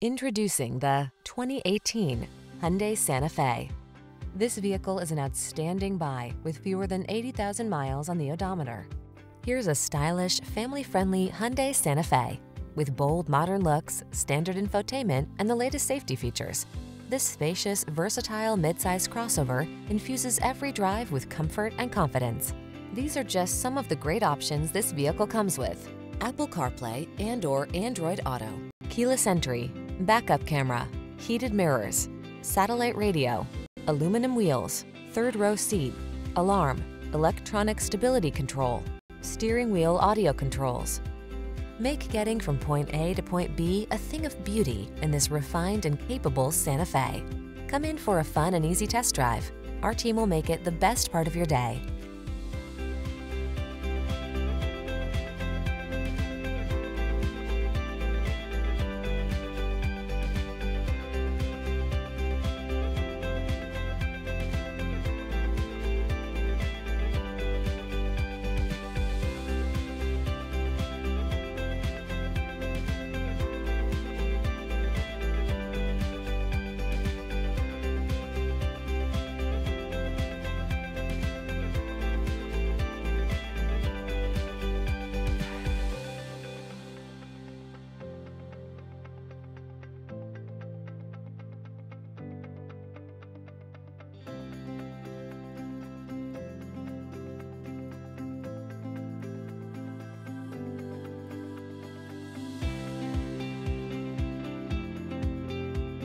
Introducing the 2018 Hyundai Santa Fe. This vehicle is an outstanding buy with fewer than 80,000 miles on the odometer. Here's a stylish, family-friendly Hyundai Santa Fe with bold modern looks, standard infotainment, and the latest safety features. This spacious, versatile midsize crossover infuses every drive with comfort and confidence. These are just some of the great options this vehicle comes with. Apple CarPlay and or Android Auto, keyless entry, backup camera, heated mirrors, satellite radio, aluminum wheels, third row seat, alarm, electronic stability control, steering wheel audio controls. Make getting from point A to point B a thing of beauty in this refined and capable Santa Fe. Come in for a fun and easy test drive. Our team will make it the best part of your day.